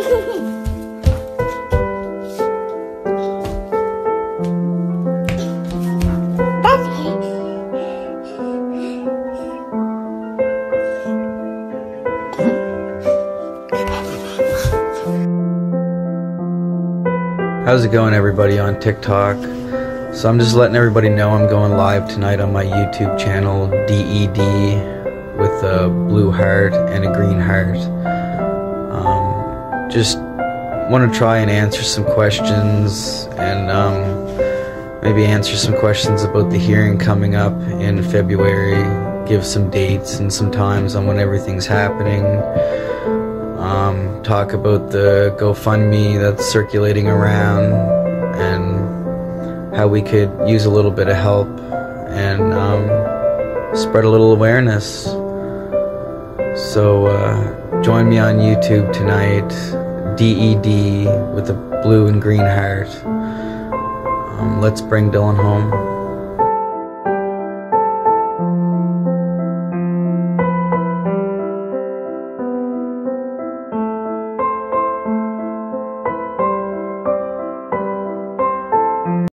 How's it going, everybody, on TikTok? So, I'm just letting everybody know I'm going live tonight on my YouTube channel, DED, with a blue heart and a green heart. Just want to try and answer some questions and um, maybe answer some questions about the hearing coming up in February, give some dates and some times on when everything's happening um, talk about the GoFundMe that's circulating around and how we could use a little bit of help and um, spread a little awareness. So uh, join me on YouTube tonight, DED with a blue and green heart. Um, let's bring Dylan home.